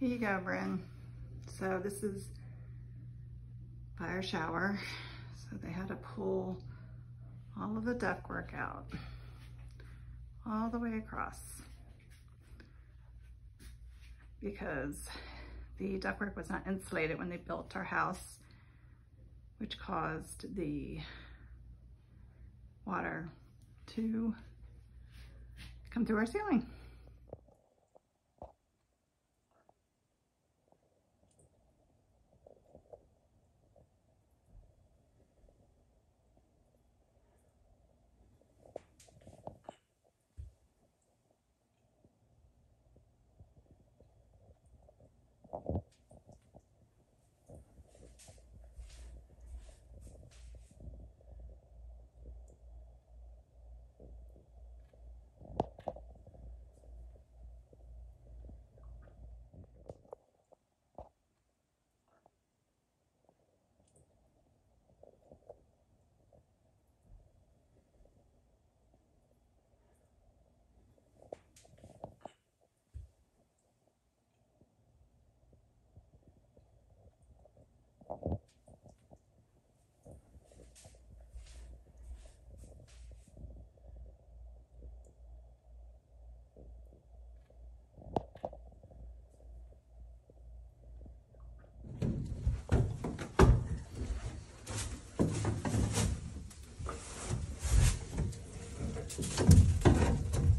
Here you go, Bryn. So this is fire shower. So they had to pull all of the ductwork out all the way across because the ductwork was not insulated when they built our house, which caused the water to come through our ceiling.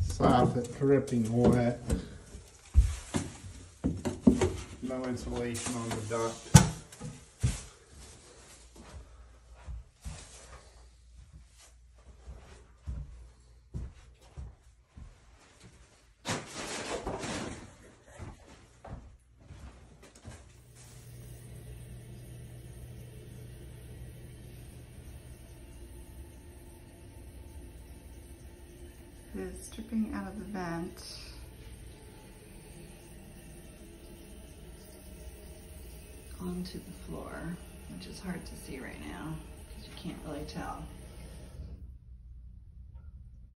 Soffit dripping wet. No insulation on the duct. Is dripping out of the vent. onto the floor, which is hard to see right now because you can't really tell.